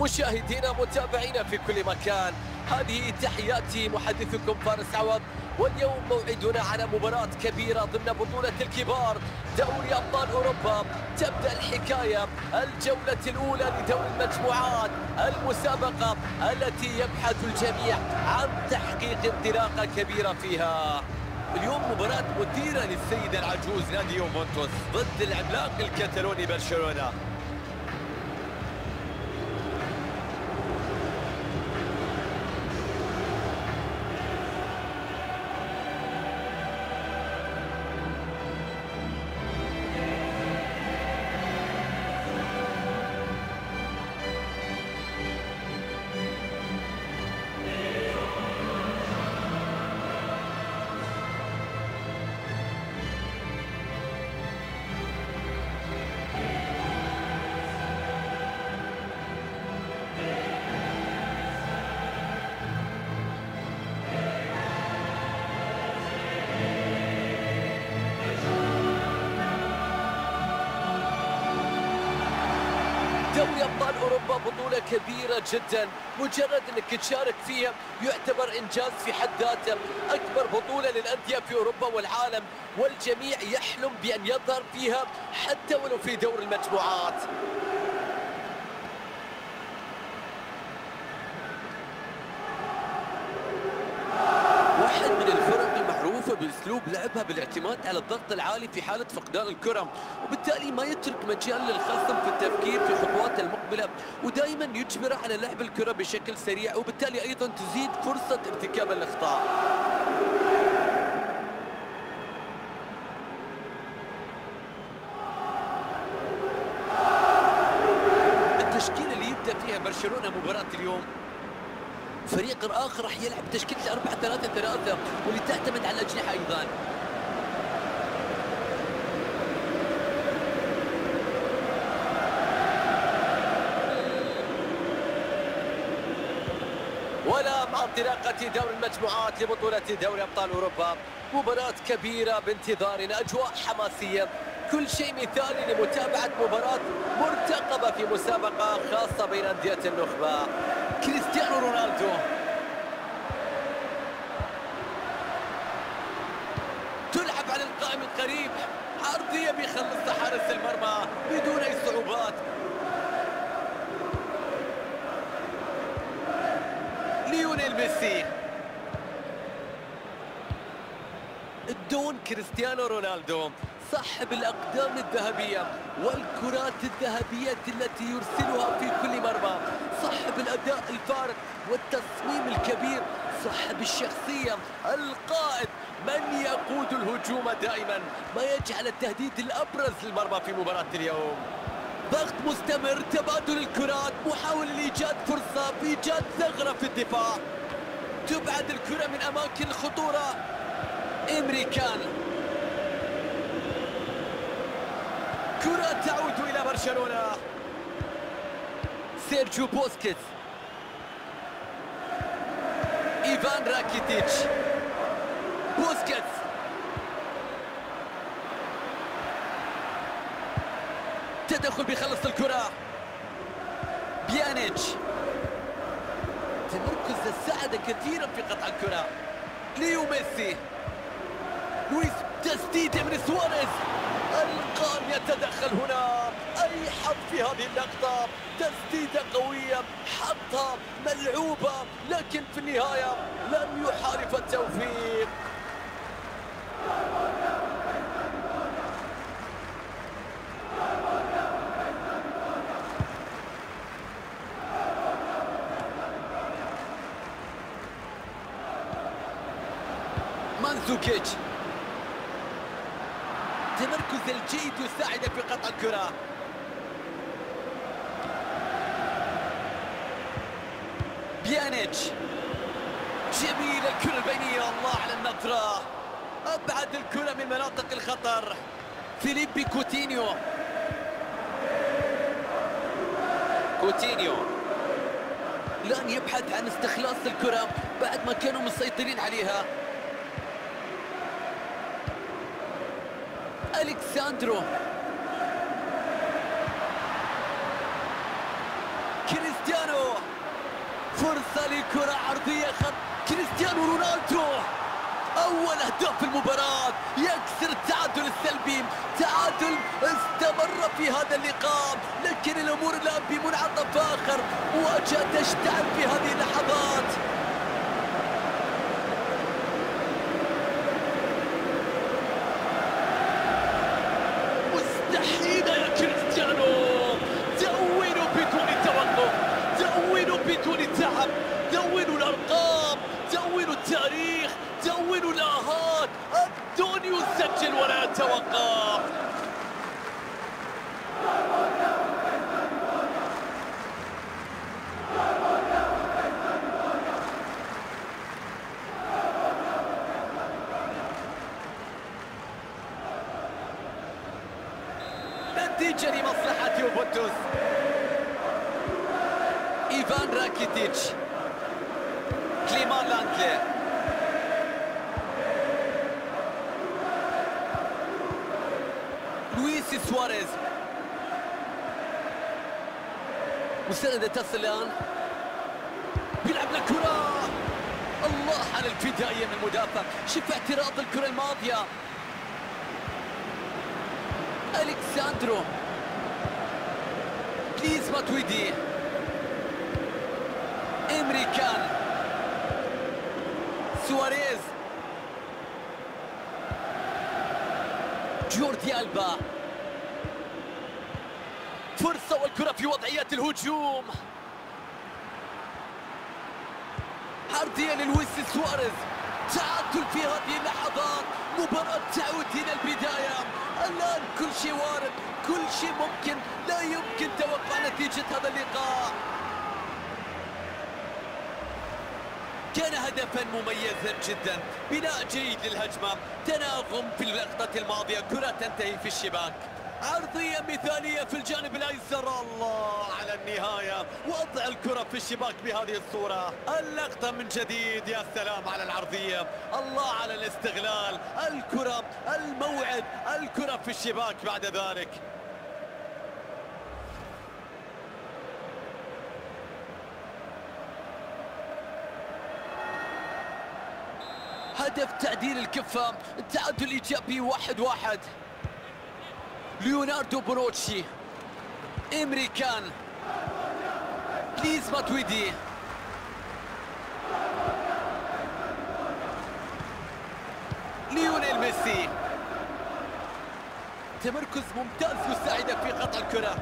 مشاهدينا متابعينا في كل مكان. هذه تحياتي محدثكم فارس عوض واليوم موعدنا على مباراة كبيرة ضمن بطولة الكبار دوري أبطال أوروبا. تبدأ الحكاية الجولة الأولى لدوري المجموعات المسابقة التي يبحث الجميع عن تحقيق انطلاقة كبيرة فيها. اليوم مباراة مثيرة للسيد العجوز نادي يوفنتوس ضد العملاق الكتالوني برشلونة. أوروبا بطولة كبيرة جدا. مجرد إنك تشارك فيها يعتبر إنجاز في حد ذاته. أكبر بطولة للأندية في أوروبا والعالم. والجميع يحلم بأن يظهر فيها حتى ولو في دور المجموعات واحد من الفرق بأسلوب لعبها بالاعتماد على الضغط العالي في حالة فقدان الكرة. وبالتالي ما يترك مجال للخصم في التفكير في خطواته المقبلة ودائما يجبره على لعب الكرة بشكل سريع وبالتالي أيضا تزيد فرصة ارتكاب الأخطاء. التشكيلة اللي يبدأ فيها برشلونة مباراة اليوم. فريق آخر راح يلعب تشكيلة 4 3 3 واللي تعتمد على الأجنحة أيضا. ولا مع انطلاقة دور المجموعات لبطولة دوري أبطال أوروبا مباراة كبيرة بانتظارنا أجواء حماسية. كل شيء مثالي لمتابعة مباراة مرتقبة في مسابقة خاصة بين أندية النخبة. كريستيانو رونالدو. تلعب على القائم القريب. عرضية بيخلصها حارس المرمى بدون أي صعوبات. ليونيل ميسي. دون كريستيانو رونالدو صاحب الأقدام الذهبية والكرات الذهبية التي يرسلها في كل مرمى. صاحب الأداء الفارق والتصميم الكبير صاحب الشخصية القائد. من يقود الهجوم دائما؟ ما يجعل التهديد الأبرز للمرمى في مباراة اليوم. ضغط مستمر تبادل الكرات محاولة لإيجاد فرصة بإيجاد ثغرة في الدفاع. تبعد الكرة من أماكن الخطورة. إمري كان. كرة تعود إلى برشلونة. سيرجيو بوسكيتس إيفان راكيتيتش بوسكيتس تدخل بيخلص الكرة. بيانيتش تمركز ساعد كثيرا في قطع الكرة. ليو ميسي. لويس تسديدة من سواريز. القائم يتدخل هنا. اي حظ في هذه اللقطة تسديدة قوية حطها ملعوبة لكن في النهاية لم يحالف التوفيق. تمركز الجيد يساعد في قطع الكرة. بيانيتش جميل الكرة البينية الله على النطرة أبعد الكرة من مناطق الخطر. فيليبي كوتينيو. كوتينيو. الآن يبحث عن استخلاص الكرة بعد ما كانوا مسيطرين عليها. الكساندرو كريستيانو فرصة لكرة عرضية خط كريستيانو رونالدو. أول أهداف المباراة. يكسر التعادل السلبي. تعادل استمر في هذا اللقاء. لكن الأمور الآن بمنعطف آخر. مواجهة تشتعل في هذه اللحظات مستحيل يا كريستيانو دونوا بدون توقف دونوا بدون تعب دونوا الأرقام دونوا التاريخ دونوا الآهات الدون يسجل ولا يتوقف نتيجة لمصلحة يوفنتوس إيفان راكيتيتش كليمان لانغليه لويس سواريز مساندة تصل الآن بيلعب الكرة الله على البداية من المدافع شوف اعتراض الكرة الماضية. اليكس ساندرو بليز ماتويدي إمري كان سواريز. جوردي ألبا. فرصة والكرة في وضعية الهجوم. عرضية للويس سواريز. تعادل في هذه اللحظات مباراة تعود هنا البداية. الآن كل شيء وارد كل شيء ممكن. لا يمكن توقع نتيجة هذا اللقاء. كان هدفا مميزا جدا. بناء جيد للهجمة. تناغم في اللقطة الماضية. كرة تنتهي في الشباك. عرضية مثالية في الجانب الأيسر. الله على النهاية. وضع الكرة في الشباك بهذه الصورة. اللقطة من جديد. يا سلام على العرضية. الله على الاستغلال. الكرة الموعد الكرة في الشباك بعد ذلك. هدف تعديل الكفة. التعادل الإيجابي واحد واحد. ليوناردو بونوتشي إمري كان بليز ماتويدي. ليونيل ميسي. تمركز ممتاز يساعده في قطع الكرة.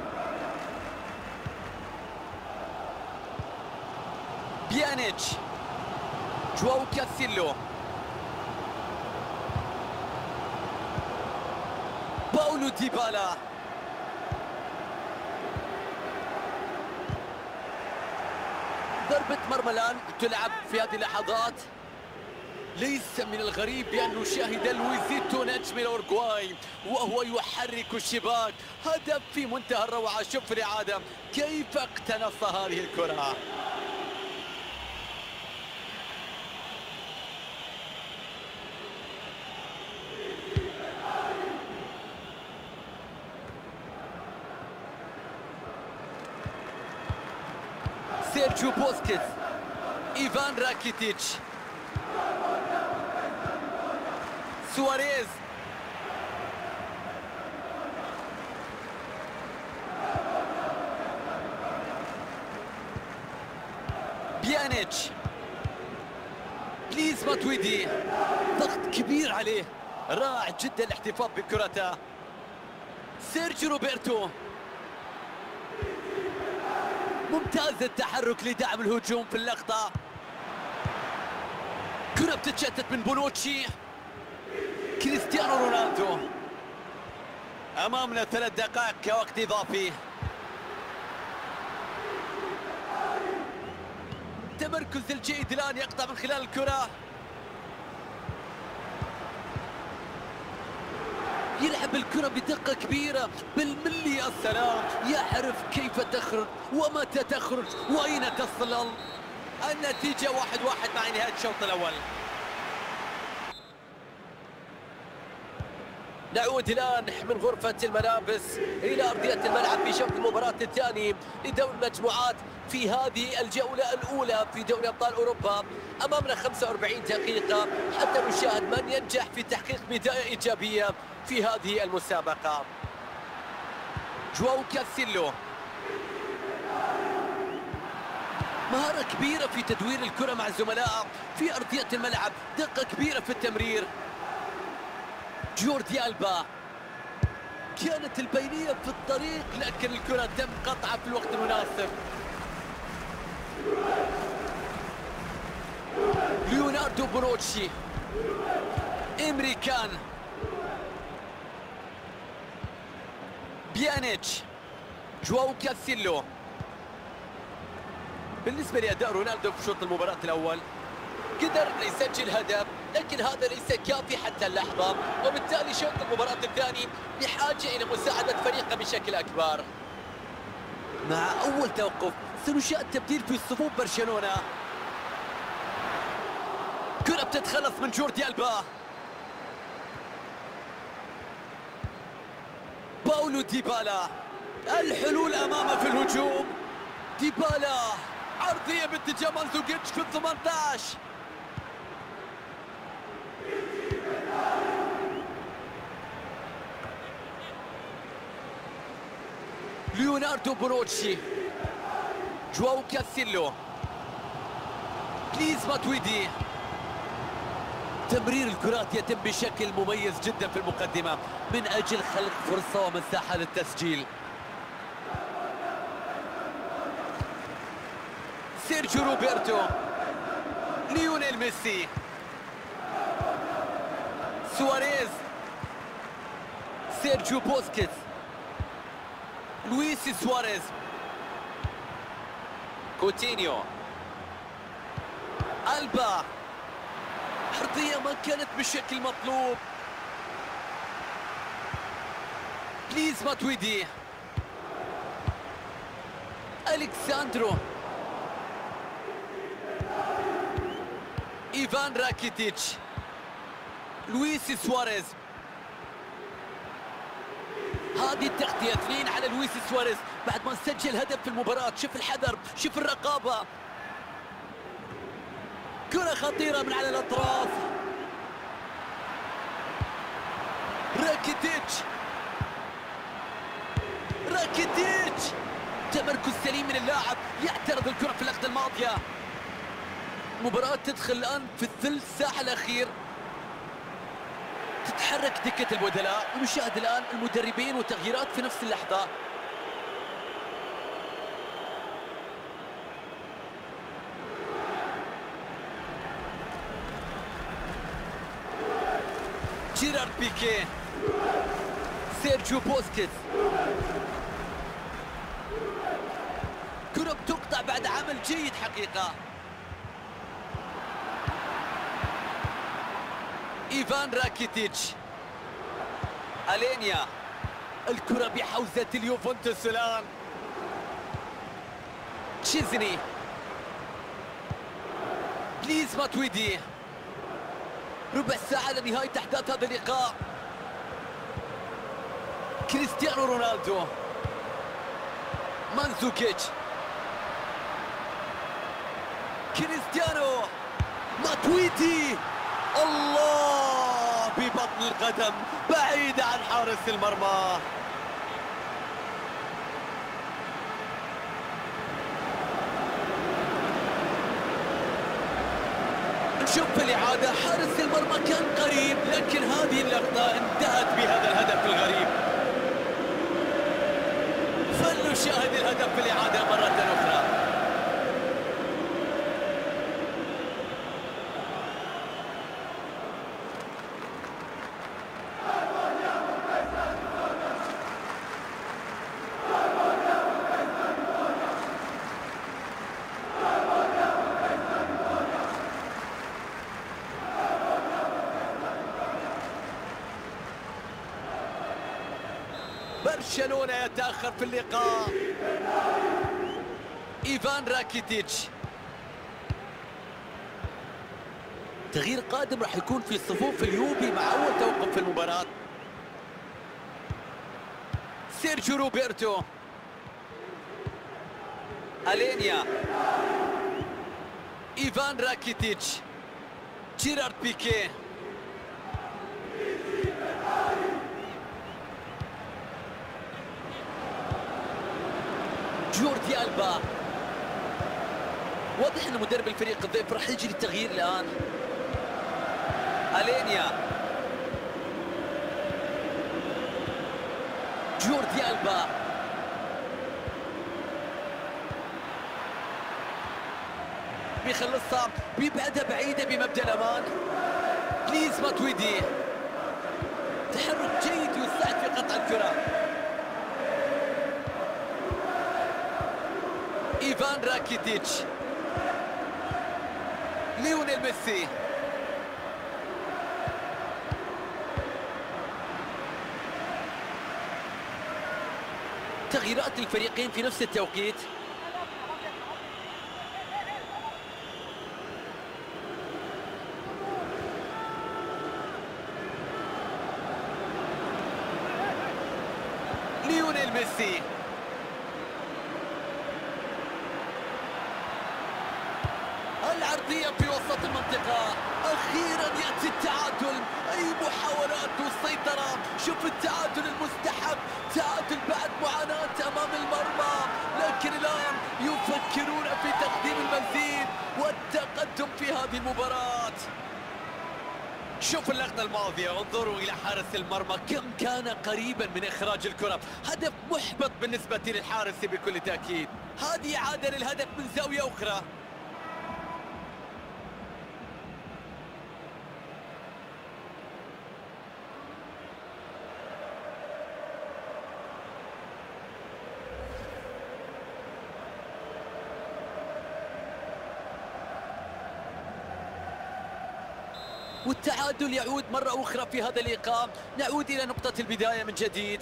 بيانيتش جواو كانسيلو. باولو ديبالا. ضربة مرمى الآن تلعب في هذه اللحظات. ليس من الغريب بأن نشاهد لويزيتو نجم الأورجواي وهو يحرك الشباك. هدف في منتهى الروعة. شوف الإعادة كيف اقتنص هذه الكرة؟ سيرجيو بوسكيتس ايفان راكيتيتش سواريز بيانيتش بليز ماتويدي ضغط كبير عليه. رائع جدا الاحتفاظ بكرته. سيرجيو روبرتو ممتاز التحرك لدعم الهجوم في اللقطة. كرة بتتشتت من بونوتشي. كريستيانو رونالدو. أمامنا ثلاث دقائق كوقت إضافي. التمركز الجيد الآن يقطع من خلال الكرة. يلعب الكرة بدقة كبيرة بالملي. يا سلام يعرف كيف تخرج ومتى تخرج وأين تصل. النتيجة واحد واحد مع نهاية الشوط الأول. نعود الآن من غرفة الملابس إلى أرضية الملعب في شوط المباراة الثاني لدور المجموعات في هذه الجولة الأولى في دوري أبطال أوروبا. أمامنا 45 دقيقة حتى نشاهد من ينجح في تحقيق بداية إيجابية. في هذه المسابقة. جواو كاسيلو مهارة كبيرة في تدوير الكرة مع الزملاء في أرضية الملعب. دقة كبيرة في التمرير. جوردي ألبا. كانت البينية في الطريق لكن الكرة تم قطعها في الوقت المناسب. ليوناردو بونوتشي. إمري بيانيتش. جواو كانسيلو. بالنسبة لأداء رونالدو في شوط المباراة الأول قدر يسجل هدف لكن هذا ليس كافي حتى اللحظة وبالتالي شوط المباراة الثاني بحاجة إلى مساعدة فريقه بشكل أكبر. مع أول توقف سنشاهد تبديل في صفوف برشلونة. كرة بتتخلص من جوردي ألبا. باولو ديبالا. الحلول أمامه في الهجوم. ديبالا عرضية باتجاه مانزوكيتش في ال 18 ليوناردو بونوتشي. جواو كانسيلو. بليز ماتويدي تمرير الكرات يتم بشكل مميز جدا في المقدمة. من أجل خلق فرصة ومساحة للتسجيل. سيرجيو روبرتو. ليونيل ميسي. سواريز. سيرجيو بوسكيتس. لويس سواريز. كوتينيو. ألبا. عرضية ما كانت بالشكل المطلوب. بليز ماتويدي أليكس ساندرو إيفان راكيتيتش لويس سواريز هذه التغطية اثنين على لويس سواريز. بعد ما سجل هدف في المباراة شوف الحذر شوف الرقابة. كرة خطيرة من على الأطراف. راكيتيتش. راكيتيتش. تمركز سليم من اللاعب. يعترض الكرة في اللقطة الماضية. مباراة تدخل الآن في الثلث ساعة الأخير. تتحرك دكة البدلاء. ونشاهد الآن المدربين وتغييرات في نفس اللحظة جيرارد بيكي سيرجيو بوسكيتس كرة بتقطع بعد عمل جيد حقيقة. إيفان راكيتيتش. ألينيا. الكرة بحوزة اليوفنتوس الآن. تشيزني. بليز ماتويدي. ربع ساعة لنهاية أحداث هذا اللقاء. كريستيانو رونالدو. مانزوكيتش. كريستيانو. ماتويدي. الله ببطن القدم بعيد عن حارس المرمى. نشوف في الإعادة حارس المرمى كان قريب لكن هذه اللقطة انتهت بهذا الهدف الغريب. فلنشاهد الهدف في الإعادة مرة أخرى. برشلونة يتأخر في اللقاء؟ إيفان راكيتيتش. تغيير قادم راح يكون في صفوف اليوفي مع أول توقف في المباراة. سيرجيو روبرتو. ألينيا. إيفان راكيتيتش. جيرارد بيكيه. ألبا. واضح أن مدرب الفريق الضيف راح يجري التغيير الآن. ألينيا. جوردي ألبا. بيخلصها بيبعدها بعيدة بمبدأ الأمان. بليز ماتويدي. تحرك جيد يساعد في قطع الكرة إيفان راكيتيتش ليونيل ميسي تغييرات الفريقين في نفس التوقيت. ليونيل ميسي. هذه المباراة شوف اللقطة الماضية انظروا إلى حارس المرمى. كم كان قريبا من إخراج الكرة. هدف محبط بالنسبة للحارس بكل تأكيد. هذه إعادة للهدف من زاوية أخرى. والتعادل يعود مرة أخرى في هذا اللقاء نعود إلى نقطة البداية من جديد.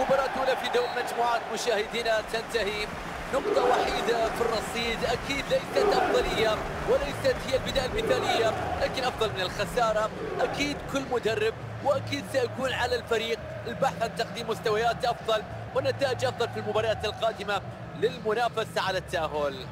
مباراة أولى في دور مجموعات مشاهدينا تنتهي. نقطة وحيدة في الرصيد. أكيد ليست أفضلية وليست هي البداية المثالية. لكن أفضل من الخسارة. أكيد كل مدرب وأكيد سيكون على الفريق. البحث عن تقديم مستويات أفضل ونتائج أفضل في المباريات القادمة للمنافسة على التأهل.